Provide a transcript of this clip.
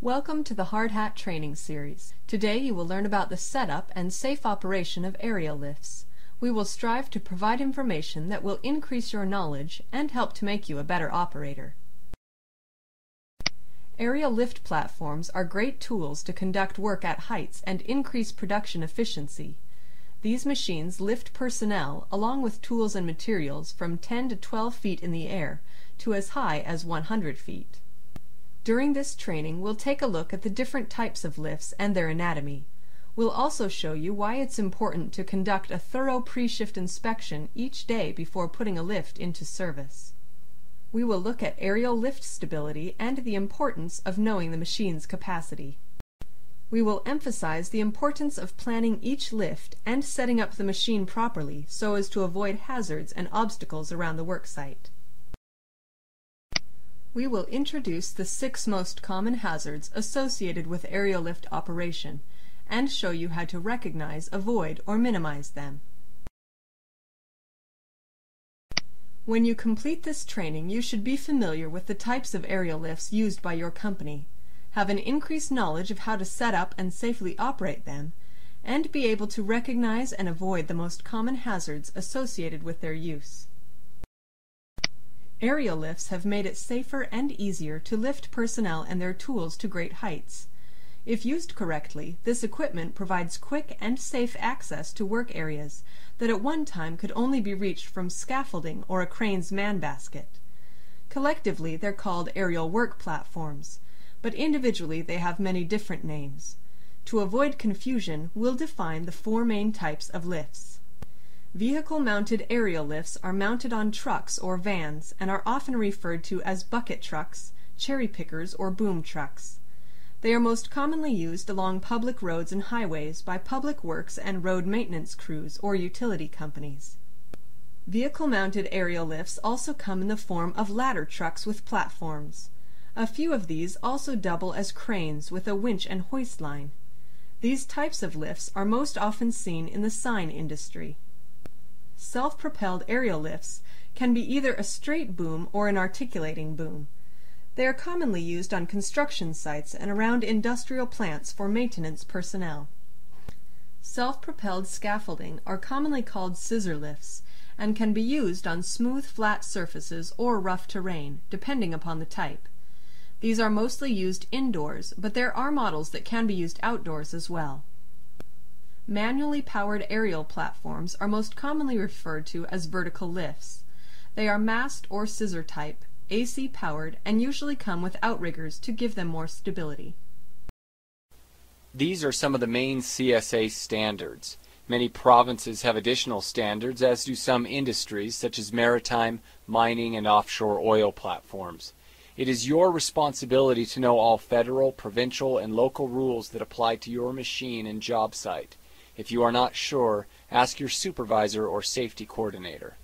Welcome to the Hard Hat Training Series. Today you will learn about the setup and safe operation of aerial lifts. We will strive to provide information that will increase your knowledge and help to make you a better operator. Aerial lift platforms are great tools to conduct work at heights and increase production efficiency. These machines lift personnel along with tools and materials from 10 to 12 feet in the air to as high as 100 feet. During this training, we'll take a look at the different types of lifts and their anatomy. We'll also show you why it's important to conduct a thorough pre-shift inspection each day before putting a lift into service. We will look at aerial lift stability and the importance of knowing the machine's capacity. We will emphasize the importance of planning each lift and setting up the machine properly so as to avoid hazards and obstacles around the worksite. We will introduce the six most common hazards associated with aerial lift operation and show you how to recognize, avoid, or minimize them. When you complete this training, you should be familiar with the types of aerial lifts used by your company, have an increased knowledge of how to set up and safely operate them, and be able to recognize and avoid the most common hazards associated with their use. Aerial lifts have made it safer and easier to lift personnel and their tools to great heights. If used correctly, this equipment provides quick and safe access to work areas that at one time could only be reached from scaffolding or a crane's man basket. Collectively, they're called aerial work platforms, but individually they have many different names. To avoid confusion, we'll define the four main types of lifts. Vehicle-mounted aerial lifts are mounted on trucks or vans and are often referred to as bucket trucks, cherry pickers, or boom trucks. They are most commonly used along public roads and highways by public works and road maintenance crews or utility companies. Vehicle-mounted aerial lifts also come in the form of ladder trucks with platforms. A few of these also double as cranes with a winch and hoist line. These types of lifts are most often seen in the sign industry. Self-propelled aerial lifts can be either a straight boom or an articulating boom. They are commonly used on construction sites and around industrial plants for maintenance personnel. Self-propelled scaffolding are commonly called scissor lifts and can be used on smooth flat surfaces or rough terrain, depending upon the type. These are mostly used indoors, but there are models that can be used outdoors as well. Manually powered aerial platforms are most commonly referred to as vertical lifts. They are mast or scissor type, AC powered, and usually come with outriggers to give them more stability. These are some of the main CSA standards. Many provinces have additional standards, as do some industries, such as maritime, mining, and offshore oil platforms. It is your responsibility to know all federal, provincial, and local rules that apply to your machine and job site. If you are not sure, ask your supervisor or safety coordinator.